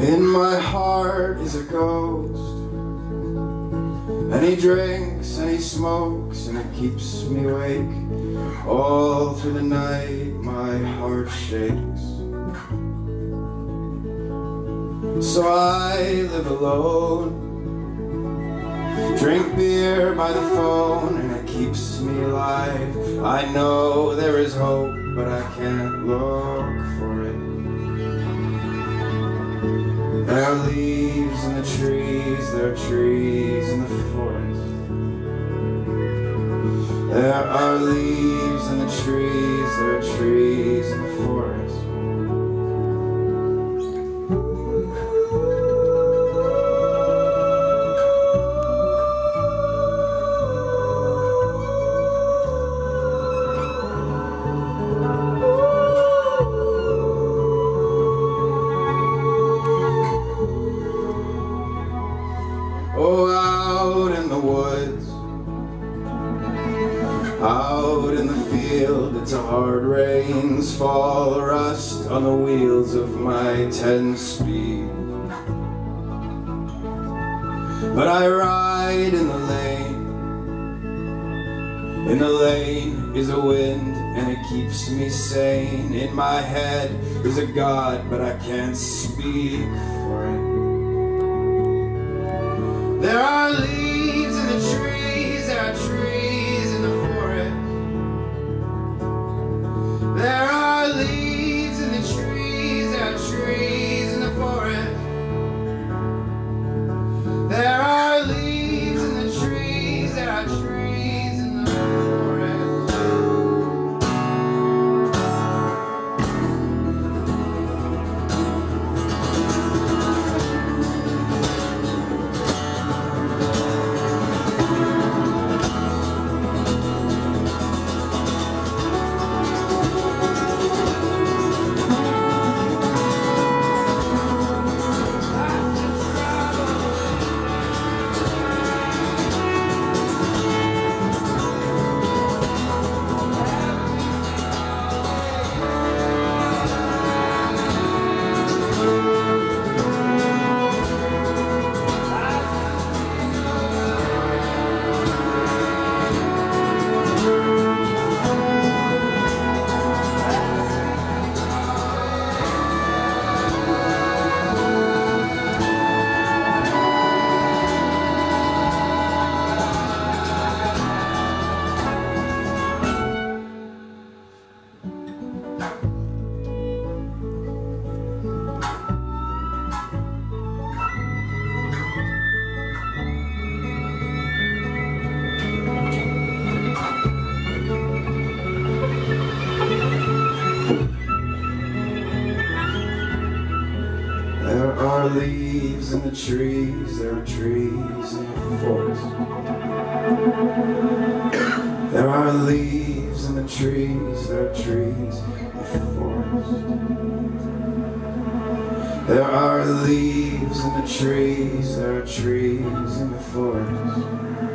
In my heart is a ghost And he drinks and he smokes And it keeps me awake. All through the night my heart shakes. So I live alone Drink beer by the phone And it keeps me alive. I know there is hope But I can't look there are leaves in the trees, there are trees in the forest. There are leaves in the trees, there are trees in the forest. Out in the field, it's a hard rains fall, rust on the wheels of my ten speed. But I ride in the lane, in the lane is a wind and it keeps me sane. In my head is a God, but I can't speak are leaves in the trees, there are trees in the forest. There are leaves in the trees, there are trees in the forest. There are leaves in the trees, there are trees in the forest.